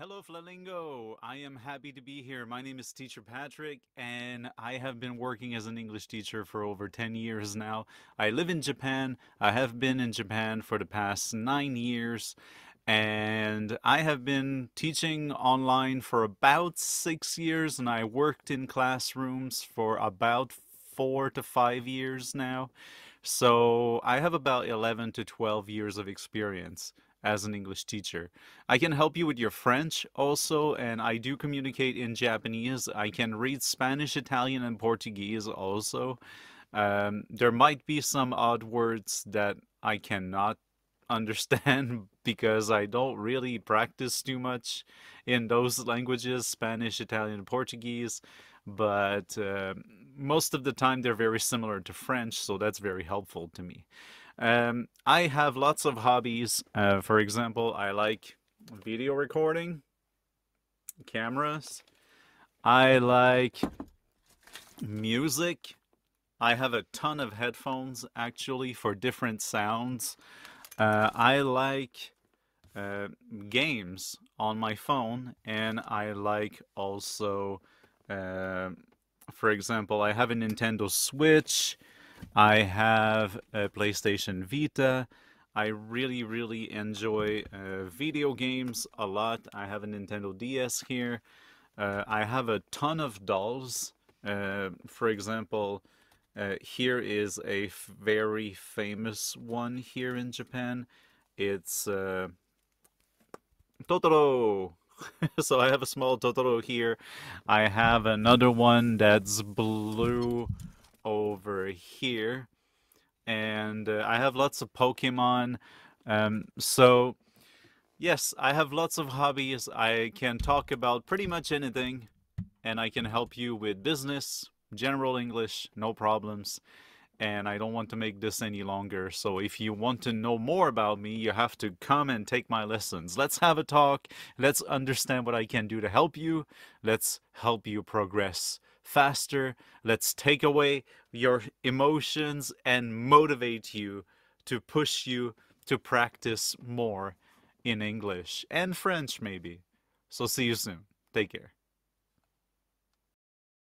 Hello, Flalingo. I am happy to be here. My name is Teacher Patrick, and I have been working as an English teacher for over 10 years now. I live in Japan. I have been in Japan for the past nine years, and I have been teaching online for about six years, and I worked in classrooms for about four to five years now. So I have about 11 to 12 years of experience as an English teacher. I can help you with your French also, and I do communicate in Japanese. I can read Spanish, Italian, and Portuguese also. Um, there might be some odd words that I cannot understand because I don't really practice too much in those languages Spanish, Italian, Portuguese. But uh, most of the time, they're very similar to French, so that's very helpful to me. Um, I have lots of hobbies. Uh, for example, I like video recording, cameras. I like music. I have a ton of headphones actually for different sounds. Uh, I like uh, games on my phone, and I like also, uh, for example, I have a Nintendo Switch. I have a PlayStation Vita. I really, really enjoy uh, video games a lot. I have a Nintendo DS here. Uh, I have a ton of dolls. Uh, for example, uh, here is a very famous one here in Japan. It's uh, Totoro. so I have a small Totoro here. I have another one that's blue over here. And uh, I have lots of Pokemon. Um, so, yes, I have lots of hobbies. I can talk about pretty much anything. And I can help you with business, general English, no problems. And I don't want to make this any longer. So if you want to know more about me, you have to come and take my lessons. Let's have a talk. Let's understand what I can do to help you. Let's help you progress faster. Let's take away your emotions and motivate you to push you to practice more in English and French, maybe. So, see you soon. Take care.